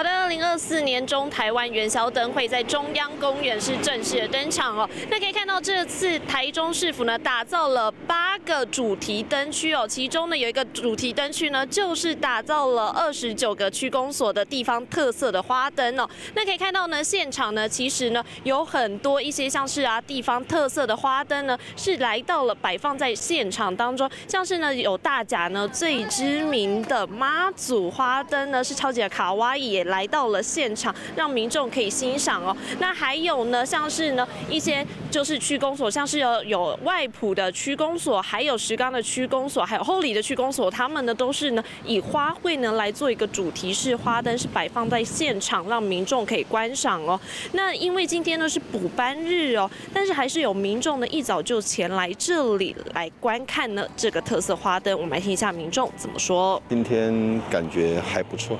好的。零二四年中台湾元宵灯会在中央公园是正式的登场哦。那可以看到这次台中市府呢打造了八个主题灯区哦，其中呢有一个主题灯区呢就是打造了二十九个区公所的地方特色的花灯哦。那可以看到呢，现场呢其实呢有很多一些像是啊地方特色的花灯呢是来到了摆放在现场当中，像是呢有大甲呢最知名的妈祖花灯呢是超级的卡哇伊，也来到到了现场，让民众可以欣赏哦。那还有呢，像是呢一些就是区公所，像是有有外埔的区公所，还有石冈的区公所，还有后里的区公所，他们呢都是呢以花卉呢来做一个主题式花灯，是摆放在现场，让民众可以观赏哦。那因为今天呢是补班日哦，但是还是有民众呢一早就前来这里来观看呢这个特色花灯。我们来听一下民众怎么说。今天感觉还不错。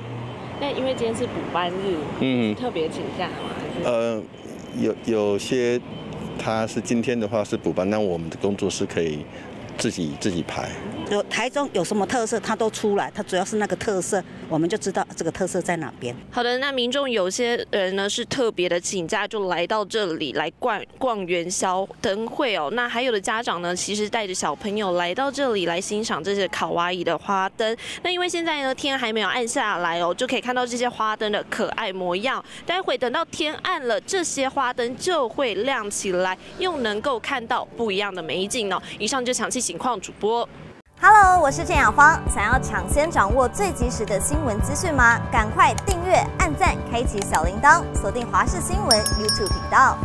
那因为今天是补班日，嗯，特别请假吗？呃，有有些他是今天的话是补班，那我们的工作是可以自己自己排。有台中有什么特色，它都出来。它主要是那个特色，我们就知道这个特色在哪边。好的，那民众有些人呢是特别的请假，就来到这里来逛逛元宵灯会哦。那还有的家长呢，其实带着小朋友来到这里来欣赏这些卡哇伊的花灯。那因为现在呢天还没有暗下来哦，就可以看到这些花灯的可爱模样。待会等到天暗了，这些花灯就会亮起来，又能够看到不一样的美景哦。以上就详细情况，主播。Hello，我是郑雅芳。想要抢先掌握最及时的新闻资讯吗？赶快订阅、按赞、开启小铃铛，锁定华视新闻 YouTube 频道。